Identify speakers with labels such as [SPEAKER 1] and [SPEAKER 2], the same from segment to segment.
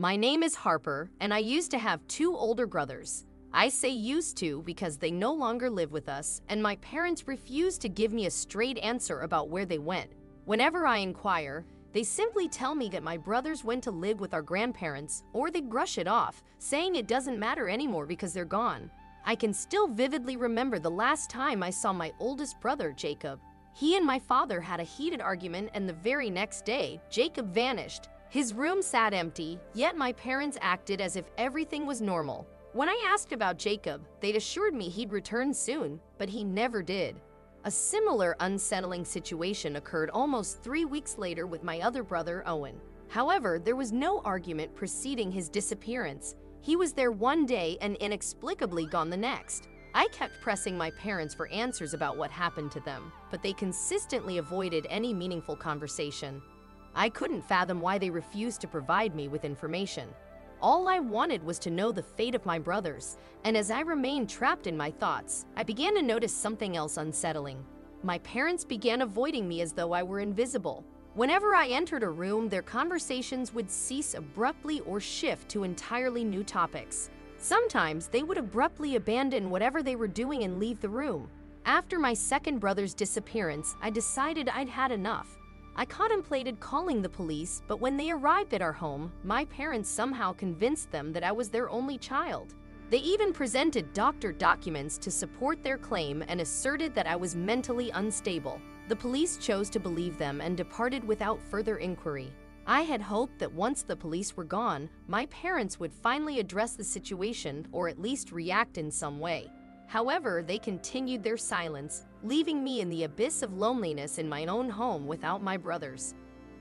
[SPEAKER 1] My name is Harper, and I used to have two older brothers. I say used to because they no longer live with us, and my parents refuse to give me a straight answer about where they went. Whenever I inquire, they simply tell me that my brothers went to live with our grandparents, or they brush it off, saying it doesn't matter anymore because they're gone. I can still vividly remember the last time I saw my oldest brother, Jacob. He and my father had a heated argument, and the very next day, Jacob vanished. His room sat empty, yet my parents acted as if everything was normal. When I asked about Jacob, they'd assured me he'd return soon, but he never did. A similar unsettling situation occurred almost three weeks later with my other brother, Owen. However, there was no argument preceding his disappearance. He was there one day and inexplicably gone the next. I kept pressing my parents for answers about what happened to them, but they consistently avoided any meaningful conversation. I couldn't fathom why they refused to provide me with information. All I wanted was to know the fate of my brothers, and as I remained trapped in my thoughts, I began to notice something else unsettling. My parents began avoiding me as though I were invisible. Whenever I entered a room, their conversations would cease abruptly or shift to entirely new topics. Sometimes they would abruptly abandon whatever they were doing and leave the room. After my second brother's disappearance, I decided I'd had enough. I contemplated calling the police, but when they arrived at our home, my parents somehow convinced them that I was their only child. They even presented doctor documents to support their claim and asserted that I was mentally unstable. The police chose to believe them and departed without further inquiry. I had hoped that once the police were gone, my parents would finally address the situation or at least react in some way. However, they continued their silence, leaving me in the abyss of loneliness in my own home without my brothers.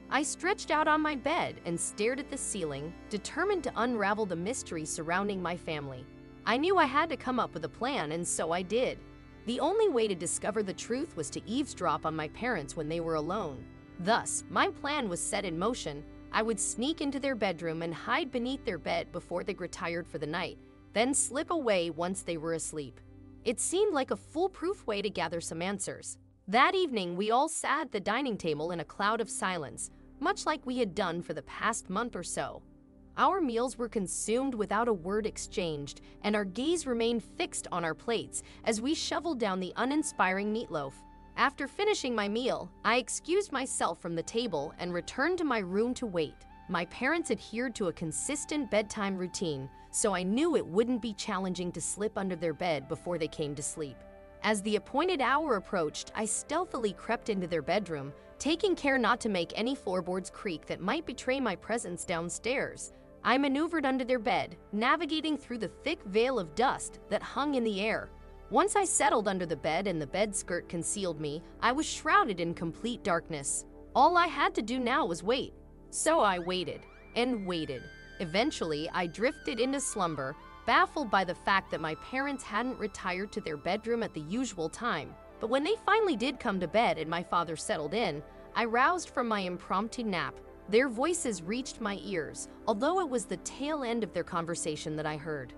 [SPEAKER 1] I stretched out on my bed and stared at the ceiling, determined to unravel the mystery surrounding my family. I knew I had to come up with a plan, and so I did. The only way to discover the truth was to eavesdrop on my parents when they were alone. Thus, my plan was set in motion. I would sneak into their bedroom and hide beneath their bed before they retired for the night, then slip away once they were asleep. It seemed like a foolproof way to gather some answers. That evening, we all sat at the dining table in a cloud of silence, much like we had done for the past month or so. Our meals were consumed without a word exchanged, and our gaze remained fixed on our plates as we shoveled down the uninspiring meatloaf. After finishing my meal, I excused myself from the table and returned to my room to wait. My parents adhered to a consistent bedtime routine, so I knew it wouldn't be challenging to slip under their bed before they came to sleep. As the appointed hour approached, I stealthily crept into their bedroom, taking care not to make any floorboards creak that might betray my presence downstairs. I maneuvered under their bed, navigating through the thick veil of dust that hung in the air. Once I settled under the bed and the bed skirt concealed me, I was shrouded in complete darkness. All I had to do now was wait. So I waited and waited. Eventually, I drifted into slumber, baffled by the fact that my parents hadn't retired to their bedroom at the usual time. But when they finally did come to bed and my father settled in, I roused from my impromptu nap. Their voices reached my ears, although it was the tail end of their conversation that I heard.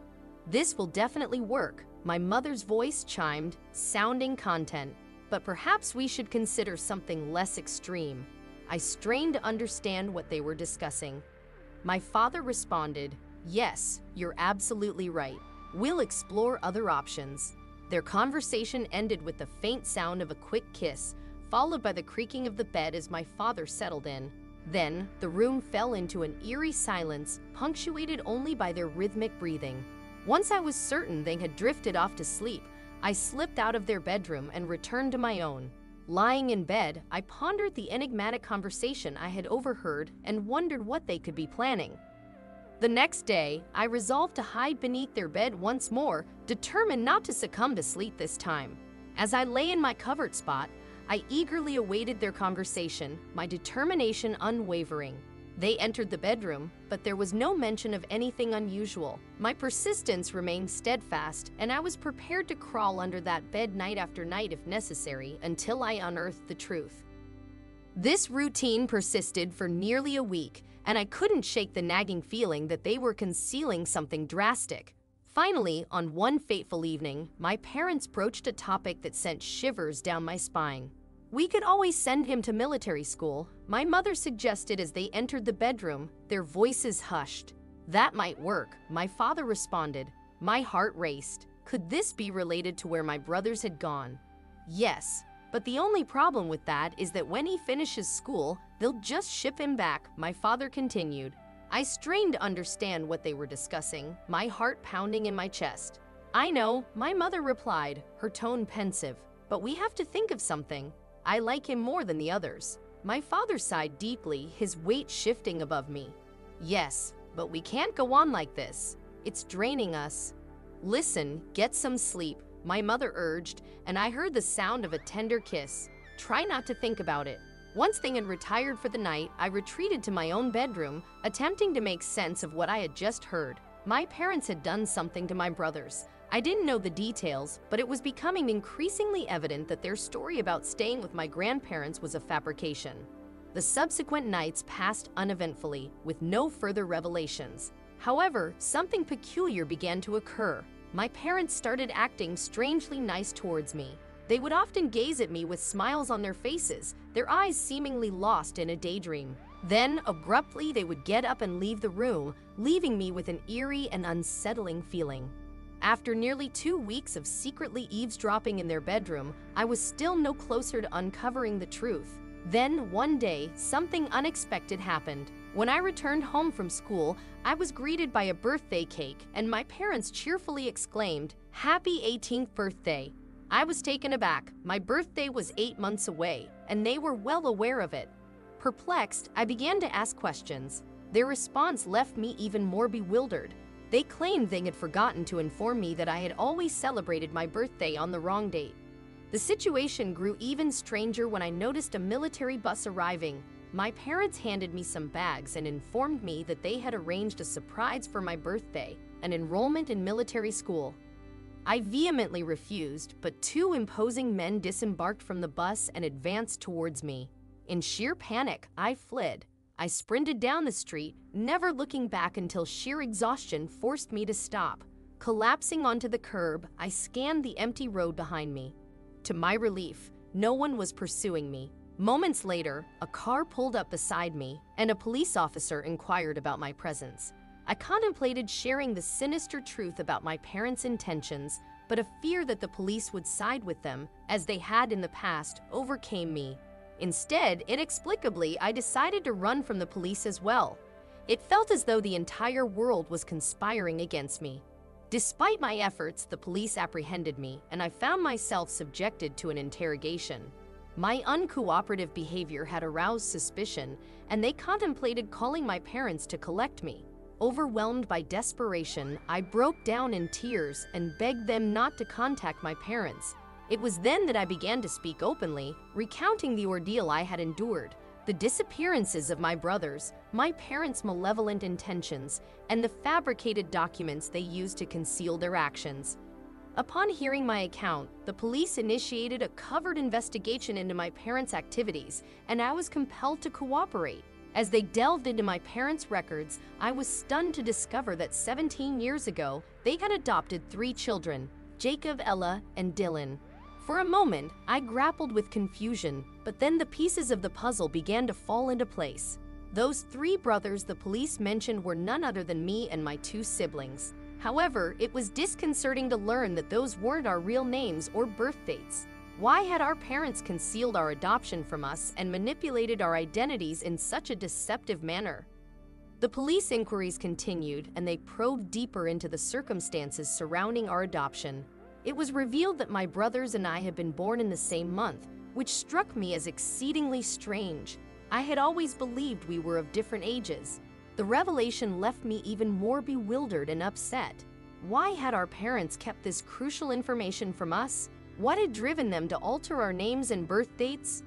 [SPEAKER 1] This will definitely work, my mother's voice chimed, sounding content. But perhaps we should consider something less extreme. I strained to understand what they were discussing. My father responded, Yes, you're absolutely right. We'll explore other options. Their conversation ended with the faint sound of a quick kiss, followed by the creaking of the bed as my father settled in. Then, the room fell into an eerie silence, punctuated only by their rhythmic breathing. Once I was certain they had drifted off to sleep, I slipped out of their bedroom and returned to my own. Lying in bed, I pondered the enigmatic conversation I had overheard and wondered what they could be planning. The next day, I resolved to hide beneath their bed once more, determined not to succumb to sleep this time. As I lay in my covered spot, I eagerly awaited their conversation, my determination unwavering. They entered the bedroom, but there was no mention of anything unusual. My persistence remained steadfast, and I was prepared to crawl under that bed night after night if necessary until I unearthed the truth. This routine persisted for nearly a week, and I couldn't shake the nagging feeling that they were concealing something drastic. Finally, on one fateful evening, my parents broached a topic that sent shivers down my spine. We could always send him to military school, my mother suggested as they entered the bedroom, their voices hushed. That might work, my father responded. My heart raced. Could this be related to where my brothers had gone? Yes, but the only problem with that is that when he finishes school, they'll just ship him back, my father continued. I strained to understand what they were discussing, my heart pounding in my chest. I know, my mother replied, her tone pensive, but we have to think of something. I like him more than the others. My father sighed deeply, his weight shifting above me. Yes, but we can't go on like this. It's draining us. Listen, get some sleep, my mother urged, and I heard the sound of a tender kiss. Try not to think about it. Once they had retired for the night, I retreated to my own bedroom, attempting to make sense of what I had just heard. My parents had done something to my brothers. I didn't know the details, but it was becoming increasingly evident that their story about staying with my grandparents was a fabrication. The subsequent nights passed uneventfully, with no further revelations. However, something peculiar began to occur. My parents started acting strangely nice towards me. They would often gaze at me with smiles on their faces, their eyes seemingly lost in a daydream. Then, abruptly, they would get up and leave the room, leaving me with an eerie and unsettling feeling. After nearly two weeks of secretly eavesdropping in their bedroom, I was still no closer to uncovering the truth. Then, one day, something unexpected happened. When I returned home from school, I was greeted by a birthday cake, and my parents cheerfully exclaimed, Happy 18th birthday! I was taken aback. My birthday was eight months away, and they were well aware of it. Perplexed, I began to ask questions. Their response left me even more bewildered. They claimed they had forgotten to inform me that I had always celebrated my birthday on the wrong date. The situation grew even stranger when I noticed a military bus arriving. My parents handed me some bags and informed me that they had arranged a surprise for my birthday, an enrollment in military school. I vehemently refused, but two imposing men disembarked from the bus and advanced towards me. In sheer panic, I fled. I sprinted down the street, never looking back until sheer exhaustion forced me to stop. Collapsing onto the curb, I scanned the empty road behind me. To my relief, no one was pursuing me. Moments later, a car pulled up beside me, and a police officer inquired about my presence. I contemplated sharing the sinister truth about my parents' intentions, but a fear that the police would side with them, as they had in the past, overcame me. Instead, inexplicably, I decided to run from the police as well. It felt as though the entire world was conspiring against me. Despite my efforts, the police apprehended me, and I found myself subjected to an interrogation. My uncooperative behavior had aroused suspicion, and they contemplated calling my parents to collect me. Overwhelmed by desperation, I broke down in tears and begged them not to contact my parents. It was then that I began to speak openly, recounting the ordeal I had endured, the disappearances of my brothers, my parents' malevolent intentions, and the fabricated documents they used to conceal their actions. Upon hearing my account, the police initiated a covered investigation into my parents' activities, and I was compelled to cooperate. As they delved into my parents' records, I was stunned to discover that 17 years ago, they had adopted three children Jacob, Ella, and Dylan. For a moment, I grappled with confusion, but then the pieces of the puzzle began to fall into place. Those three brothers the police mentioned were none other than me and my two siblings. However, it was disconcerting to learn that those weren't our real names or birth dates. Why had our parents concealed our adoption from us and manipulated our identities in such a deceptive manner? The police inquiries continued and they probed deeper into the circumstances surrounding our adoption. It was revealed that my brothers and I had been born in the same month, which struck me as exceedingly strange. I had always believed we were of different ages. The revelation left me even more bewildered and upset. Why had our parents kept this crucial information from us? What had driven them to alter our names and birth dates?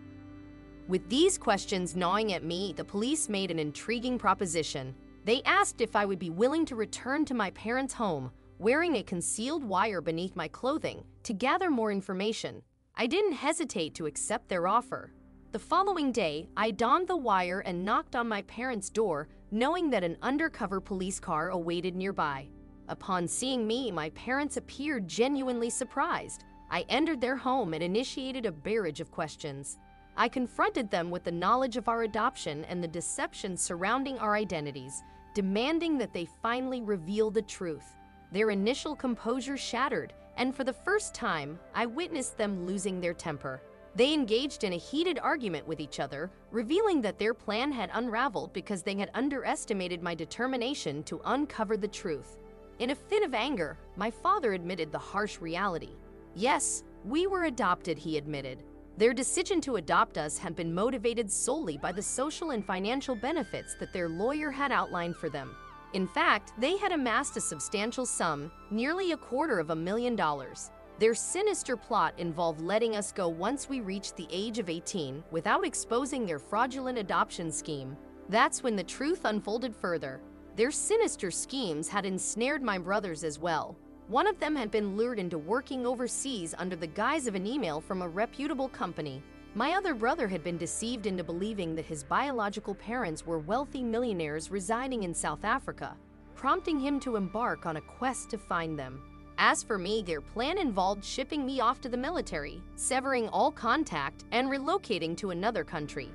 [SPEAKER 1] With these questions gnawing at me, the police made an intriguing proposition. They asked if I would be willing to return to my parents' home, wearing a concealed wire beneath my clothing to gather more information. I didn't hesitate to accept their offer. The following day, I donned the wire and knocked on my parents' door, knowing that an undercover police car awaited nearby. Upon seeing me, my parents appeared genuinely surprised. I entered their home and initiated a barrage of questions. I confronted them with the knowledge of our adoption and the deception surrounding our identities, demanding that they finally reveal the truth. Their initial composure shattered, and for the first time, I witnessed them losing their temper. They engaged in a heated argument with each other, revealing that their plan had unraveled because they had underestimated my determination to uncover the truth. In a fit of anger, my father admitted the harsh reality. Yes, we were adopted, he admitted. Their decision to adopt us had been motivated solely by the social and financial benefits that their lawyer had outlined for them. In fact, they had amassed a substantial sum, nearly a quarter of a million dollars. Their sinister plot involved letting us go once we reached the age of 18 without exposing their fraudulent adoption scheme. That's when the truth unfolded further. Their sinister schemes had ensnared my brothers as well. One of them had been lured into working overseas under the guise of an email from a reputable company. My other brother had been deceived into believing that his biological parents were wealthy millionaires residing in South Africa, prompting him to embark on a quest to find them. As for me, their plan involved shipping me off to the military, severing all contact, and relocating to another country.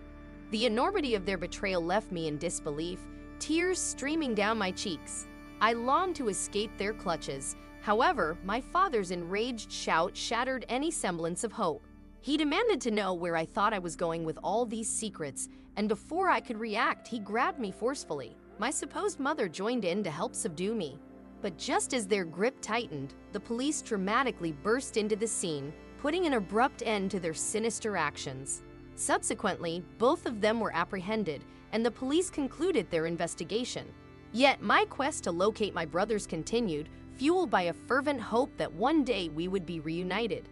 [SPEAKER 1] The enormity of their betrayal left me in disbelief, tears streaming down my cheeks. I longed to escape their clutches. However, my father's enraged shout shattered any semblance of hope. He demanded to know where I thought I was going with all these secrets, and before I could react, he grabbed me forcefully. My supposed mother joined in to help subdue me. But just as their grip tightened, the police dramatically burst into the scene, putting an abrupt end to their sinister actions. Subsequently, both of them were apprehended, and the police concluded their investigation. Yet my quest to locate my brothers continued, fueled by a fervent hope that one day we would be reunited.